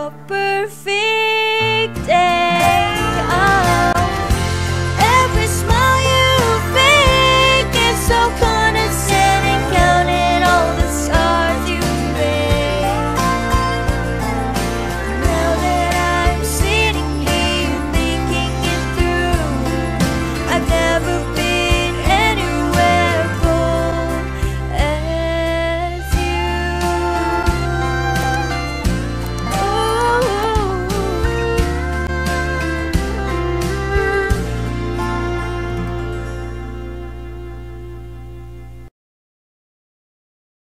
a perfect